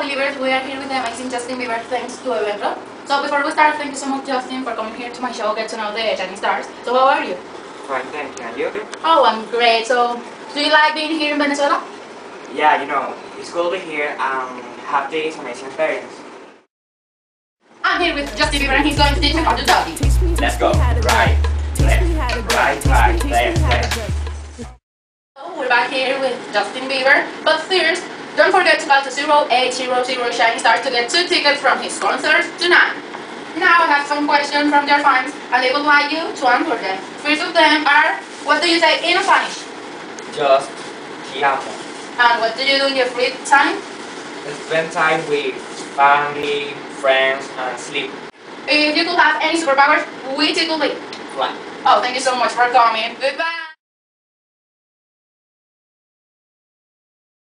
Beliebers, we are here with the amazing Justin Bieber thanks to Evenpro. So before we start, thank you so much Justin for coming here to my show, get to know the Shining Stars. So how are you? Fine, thank you. And you? Oh, I'm great. So do you like being here in Venezuela? Yeah, you know, it's cool to be here and have these amazing experience. I'm here with Justin Bieber and he's going to teach me how to dougie. Let's go. Right, left, right, right, left, left. So we're back here with Justin Bieber, but first, don't forget to call to 0800 Shining Stars to get two tickets from his concert tonight. Now I have some questions from their fans and they would like you to answer them. First of them are, what do you say in Spanish? Just te amo. And what do you do in your free time? Spend time with family, friends, and sleep. If you could have any superpowers, which it would be? Fly. Oh, thank you so much for coming. Goodbye.